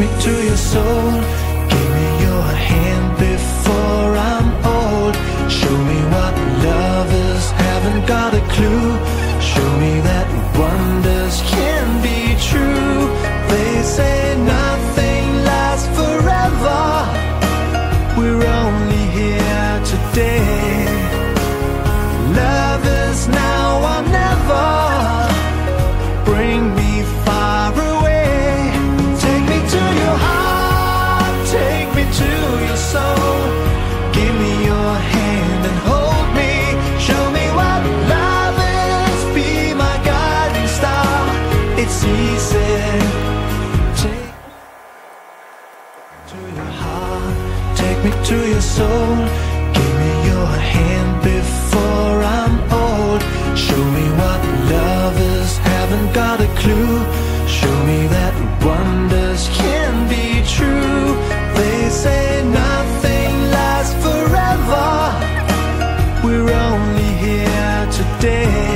me to your soul. Give me your hand before I'm old. Show me what lovers haven't got a clue. Show me that wonders can be true. They say nothing lasts forever. We're only here today. Love season. Take to your heart, take me to your soul. Give me your hand before I'm old. Show me what lovers haven't got a clue. Show me that wonders can be true. They say nothing lasts forever. We're only here today.